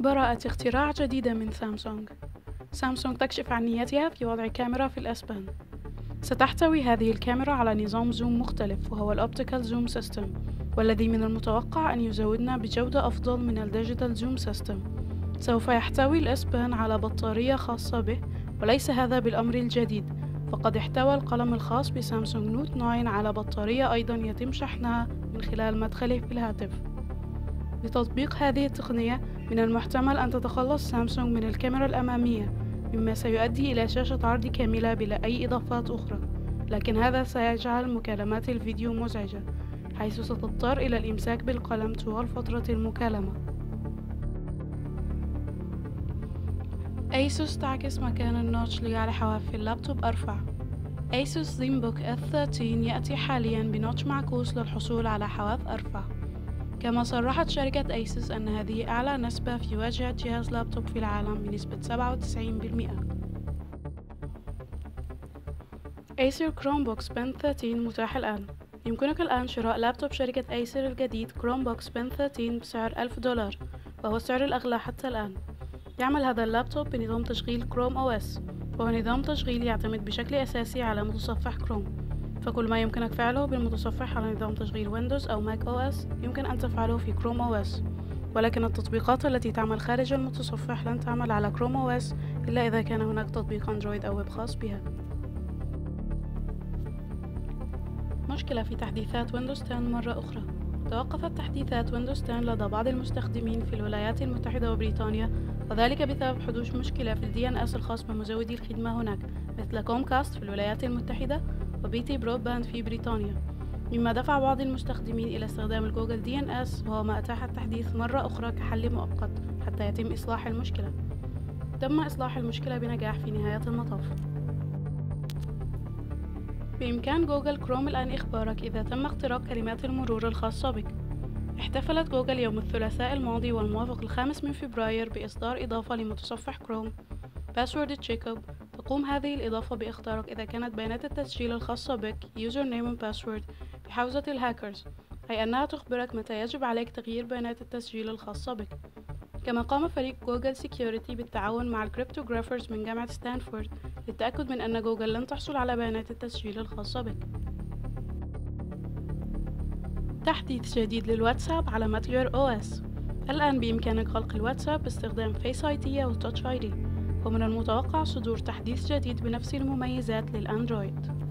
براءة اختراع جديدة من سامسونج. سامسونج تكشف عن نيتها في وضع كاميرا في ال S Pen. ستحتوي هذه الكاميرا على نظام zoom مختلف وهو ال optical zoom system والذي من المتوقع أن يزودنا بجودة أفضل من ال digital zoom system. سوف يحتوي ال S Pen على بطارية خاصة به وليس هذا بالأمر الجديد. فقد احتوى القلم الخاص بسامسونج Note 9 على بطارية أيضا يتم شحنها من خلال مدخله في الهاتف. بتطبيق هذه التقنية من المحتمل أن تتخلص سامسونج من الكاميرا الأمامية مما سيؤدي إلى شاشة عرض كاملة بلا أي إضافات أخرى. لكن هذا سيجعل مكالمات الفيديو مزعجة حيث ستضطر إلى الإمساك بالقلم طوال فترة المكالمة. أيسوس تعكس مكان النوتش لجعل حواف اللابتوب أرفع. أيسوس ZenBook F13 يأتي حاليا ب notch معكوس للحصول على حواف أرفع. كما صرحت شركة أيسوس أن هذه أعلى نسبة في واجهة جهاز لابتوب في العالم بنسبة 97% Acer Chromebook Pen 13 متاح الآن. يمكنك الآن شراء لابتوب شركة أيسر الجديد Chromebook Pen 13 بسعر ألف دولار وهو السعر الأغلى حتى الآن. يعمل هذا اللابتوب بنظام تشغيل Chrome OS وهو نظام تشغيل يعتمد بشكل أساسي على متصفح كروم فكل ما يمكنك فعله بالمتصفح على نظام تشغيل ويندوز أو Mac OS يمكن أن تفعله في Chrome OS. ولكن التطبيقات التي تعمل خارج المتصفح لن تعمل على Chrome OS إلا إذا كان هناك تطبيق أندرويد أو ويب خاص بها. مشكلة في تحديثات ويندوز 10 مرة أخرى. توقفت تحديثات ويندوز 10 لدى بعض المستخدمين في الولايات المتحدة وبريطانيا وذلك بسبب حدوث مشكلة في ال DNS الخاص بمزودي الخدمة هناك مثل كومكاست في الولايات المتحدة و BT Broadband في بريطانيا. مما دفع بعض المستخدمين إلى استخدام ال Google DNS وهو ما أتاح التحديث مرة أخرى كحل مؤقت حتى يتم إصلاح المشكلة. تم إصلاح المشكلة بنجاح في نهاية المطاف. بإمكان جوجل كروم الآن إخبارك إذا تم اختراق كلمات المرور الخاصة بك. احتفلت جوجل يوم الثلاثاء الماضي والموافق الخامس من فبراير بإصدار إضافة لمتصفح كروم. Password Up تقوم هذه الإضافة باختبار إذا كانت بيانات التسجيل الخاصة بك username و password في حوزة الهاكرز أي أنها تخبرك متى يجب عليك تغيير بيانات التسجيل الخاصة بك. كما قام فريق Google Security بالتعاون مع ال cryptographers من جامعة ستانفورد للتأكد من أن جوجل لن تحصل على بيانات التسجيل الخاصة بك. تحديث جديد للواتساب على متجر iOS الآن بإمكانك غلق الواتساب باستخدام Face ID أو Touch ID ومن المتوقع صدور تحديث جديد بنفس المميزات للأندرويد.